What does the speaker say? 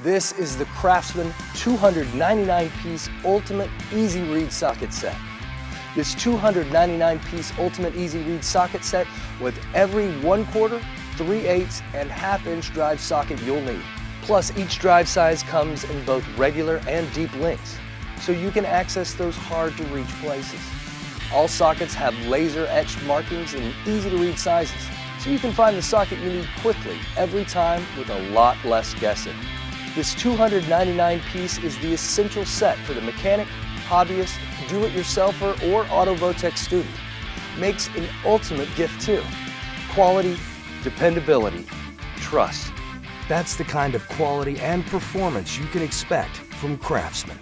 This is the Craftsman 299 piece Ultimate Easy Read Socket Set. This 299 piece Ultimate Easy Read Socket Set with every 1 quarter, 3 eighths, and half inch drive socket you'll need. Plus each drive size comes in both regular and deep links, so you can access those hard to reach places. All sockets have laser etched markings in easy to read sizes, so you can find the socket you need quickly every time with a lot less guessing. This 299 piece is the essential set for the mechanic, hobbyist, do-it-yourselfer, or Auto Votech student. Makes an ultimate gift too. Quality, dependability, trust. That's the kind of quality and performance you can expect from Craftsman.